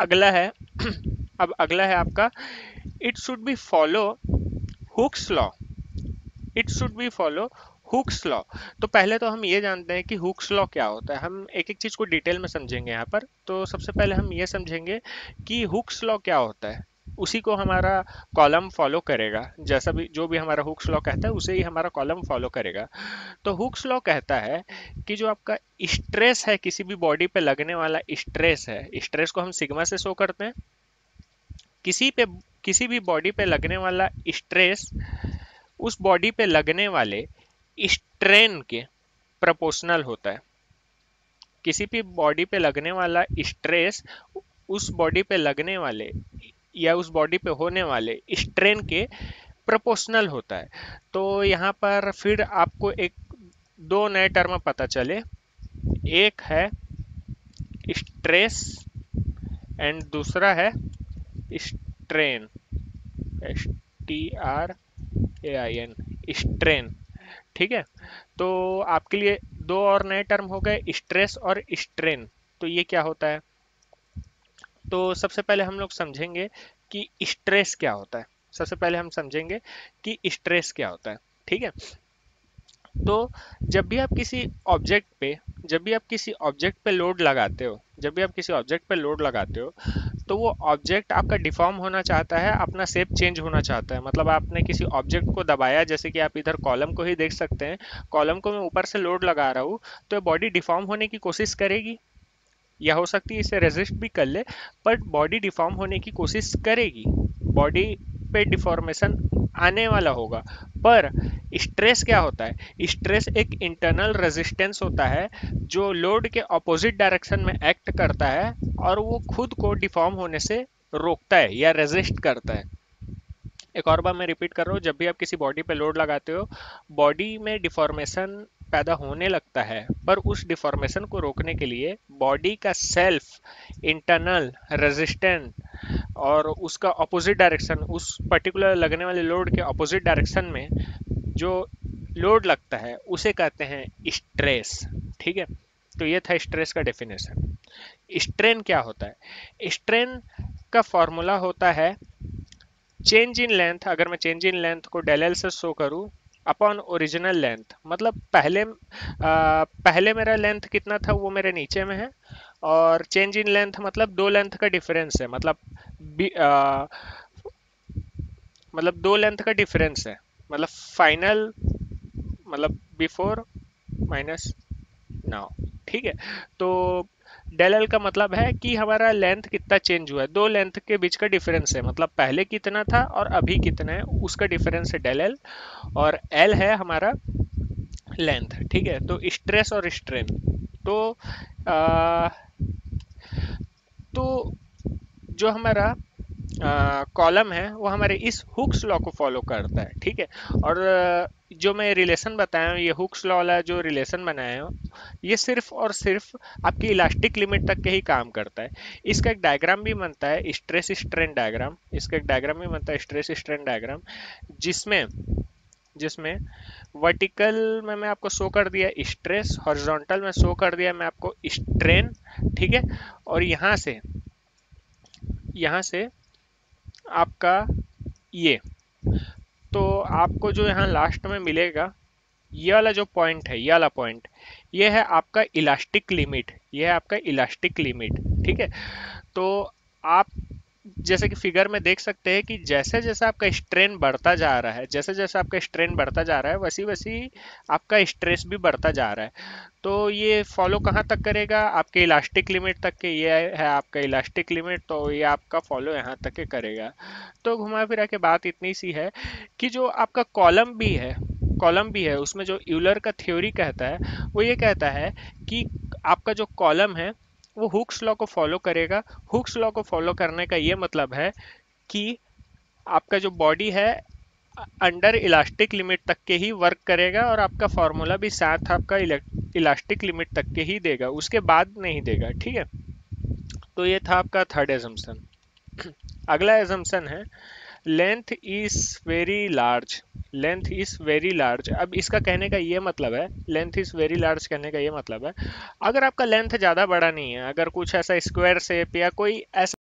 अगला है, अब अगला है आपका it should be follow Hooke's law it should be follow Hooke's law तो पहले तो हम ये जानते हैं कि हुक्स लॉ क्या होता है। हम एक एक चीज़ को डिटेल में समझेंगे यहाँ पर। तो सबसे पहले हम ये समझेंगे कि हुक्स लॉ क्या होता है। उसी को हमारा कॉलम फॉलो करेगा। जैसा भी, जो भी हमारा हुक्स लॉ कहता है, उसे ही हमारा कॉलम फॉलो करेगा। तो हुक्स लॉ कहता है कि जो आपका स्ट्रेस है, किसी भी बॉडी पे लगने वाला स्ट्रेस है स्ट्रेस को हम सिग्मा से शो करते हैं। किसी पे, किसी भी बॉडी पे लगने वाला स्ट्रेस उस बॉडी पे लगने वाले स्ट्रेन के प्रपोर्शनल होता है। किसी भी बॉडी पे लगने वाला स्ट्रेस उस बॉडी पे लगने वाले या उस बॉडी पे होने वाले स्ट्रेन के प्रोपोर्शनल होता है। तो यहाँ पर फिर आपको एक, दो नए टर्म पता चले। एक है स्ट्रेस एंड दूसरा है strain S T R A I N strain ठीक है? तो आपके लिए दो और नए टर्म हो गए स्ट्रेस और स्ट्रेन तो ये क्या होता है? तो सबसे पहले हम लोग समझेंगे कि स्ट्रेस क्या होता है। सबसे पहले हम समझेंगे कि स्ट्रेस क्या होता है, ठीक है? तो जब भी आप किसी ऑब्जेक्ट पे, जब भी आप किसी ऑब्जेक्ट पे लोड लगाते हो, जब भी आप किसी ऑब्जेक्ट पे लोड लगाते हो तो वो ऑब्जेक्ट आपका डिफॉर्म होना चाहता है, अपना शेप चेंज होना चाहता है। मतलब आपने किसी ऑब्जेक्ट को दबाया, जैसे कि आप इधर कॉलम को ही देख सकते हैं। कॉलम को मैं ऊपर से लोड लगा रहा हूँ तो बॉडी डिफॉर्म होने की कोशिश करेगी। या हो सकती है इसे रेजिस्ट भी कर ले बट बॉडी डिफॉर्म होने की कोशिश करेगी। बॉडी पे डिफॉर्मेशन आने वाला होगा। पर स्ट्रेस क्या होता है? स्ट्रेस एक इंटरनल रेजिस्टेंस होता है, जो लोड के अपोजिट डायरेक्शन में एक्ट करता है और वो खुद को डिफॉर्म होने से रोकता है या रेजिस्ट करता है। एक और बार मैं रिपीट कर रहा हूँ, जब भी आप किसी बॉडी पे लोड लगाते हो बॉडी में डिफॉर्मेशन पैदा होने लगता है, पर उस डिफॉर्मेशन को रोकने के लिए बॉडी का सेल्फ इंटरनल रेजिस्टेंट और उसका अपोजिट डायरेक्शन उस पर्टिकुलर लगने वाले लोड के अपोजिट डायरेक्शन में जो लोड लगता है, उसे कहते हैं स्ट्रेस ठीक है? तो ये था स्ट्रेस का डेफिनेशन स्ट्रेन क्या होता है? स्ट्रेन का फॉर्मूला होता है चेंज इन लेंथ अगर मैं चेंज इन लेंथ को डेल एल से शो करूँ अपॉन ओरिजिनल लेंथ मतलब पहले आ, पहले मेरा लेंथ कितना था वो मेरे नीचे में है और चेंज इन लेंथ मतलब दो लेंथ का डिफरेंस है। मतलब आ, मतलब दो लेंथ का डिफरेंस है। मतलब फाइनल मतलब बिफोर माइनस नाउ ठीक है? तो डेल एल का मतलब है कि हमारा लेंथ कितना चेंज हुआ है। दो लेंथ के बीच का डिफरेंस है। मतलब पहले कितना था और अभी कितना है उसका डिफरेंस है डेल एल और एल है हमारा लेंथ ठीक है? तो स्ट्रेस और स्ट्रेन। तो आ, तो जो हमारा कॉलम है, वो हमारे इस हुक्स लॉ को फॉलो करता है, ठीक है? और जो मैं रिलेशन बताया हूँ ये हुक्स लॉ वाला जो रिलेशन बनाया हूँ, ये सिर्फ़ और सिर्फ़ आपकी इलास्टिक लिमिट तक के ही काम करता है। इसका एक डायग्राम भी बनता है स्ट्रेस स्ट्रेन डायग्राम इसका एक डायग्राम भी बनता है स्ट्रेस स्ट्रेन डायग्राम जिसमें जिसमें वर्टिकल में मैं आपको शो कर दिया स्ट्रेस हॉरिजॉन्टल में शो कर दिया मैं आपको स्ट्रेन ठीक है? और यहाँ से यहाँ से आपका ये। तो आपको जो यहाँ लास्ट में मिलेगा, ये वाला जो पॉइंट है, ये वाला पॉइंट ये है आपका इलास्टिक लिमिट ये है आपका इलास्टिक लिमिट ठीक है? तो आप जैसे कि फिगर में देख सकते हैं कि जैसे जैसे आपका स्ट्रेन बढ़ता जा रहा है, जैसे जैसे आपका स्ट्रेन बढ़ता जा रहा है, वैसी वैसी आपका स्ट्रेस भी बढ़ता जा रहा है। तो ये फॉलो कहाँ तक करेगा? आपके इलास्टिक लिमिट तक के, ये है आपका इलास्टिक लिमिट तो ये आपका फॉलो यहाँ तक के करेगा। तो घुमा फिरा के बात इतनी सी है कि जो आपका कॉलम भी है कॉलम भी है, उसमें जो यूलर का थ्योरी कहता है, वो ये कहता है कि आपका जो कॉलम है वो हुक्स लॉ को फॉलो करेगा। हुक्स लॉ को फॉलो करने का ये मतलब है कि आपका जो बॉडी है, अंडर इलास्टिक लिमिट तक के ही वर्क करेगा और आपका फॉर्मूला भी साथ आपका इलास्टिक लिमिट तक के ही देगा, उसके बाद नहीं देगा, ठीक है? तो ये था आपका थर्ड एजम्सन अगला एजम्सन है length is very large length is very large अब इसका कहने का ये मतलब है लेंथ इज़ वेरी लार्ज कहने का ये मतलब है, अगर आपका लेंथ ज़्यादा बड़ा नहीं है, अगर कुछ ऐसा स्क्वायर शेप या कोई ऐसा